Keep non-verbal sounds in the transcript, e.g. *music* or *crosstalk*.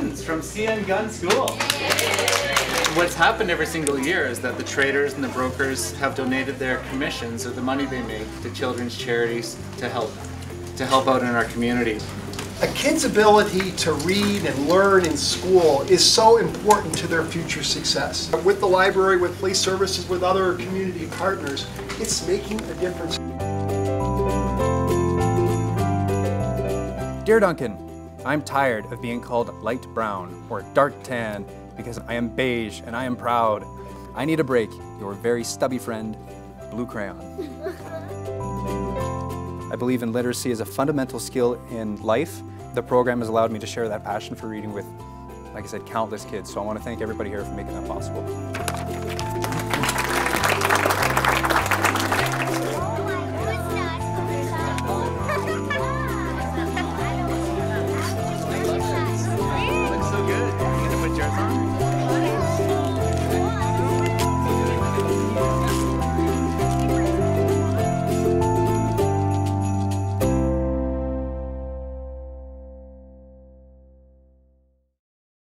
from CN Gun School. What's happened every single year is that the traders and the brokers have donated their commissions or the money they make to children's charities to help to help out in our community. A kid's ability to read and learn in school is so important to their future success. With the library, with police services, with other community partners, it's making a difference. Dear Duncan, I'm tired of being called light brown or dark tan because I am beige and I am proud. I need a break. Your very stubby friend, Blue Crayon. *laughs* I believe in literacy as a fundamental skill in life. The program has allowed me to share that passion for reading with, like I said, countless kids. So I want to thank everybody here for making that possible.